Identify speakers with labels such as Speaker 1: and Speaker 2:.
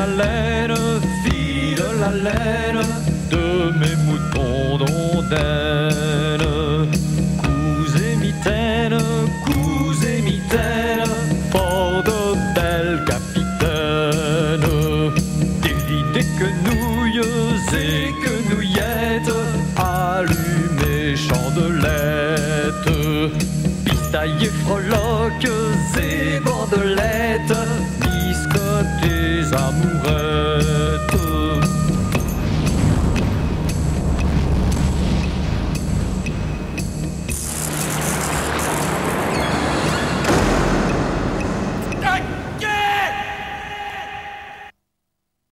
Speaker 1: laine, fille de la laine, de mes moutons d'ondaine. Cousez mitaine, cousez mitaine, fort de belle capitaine. Des quenouilles et quenouillettes, allumez chandelettes, pistaillez froloques et bordelettes amoureux.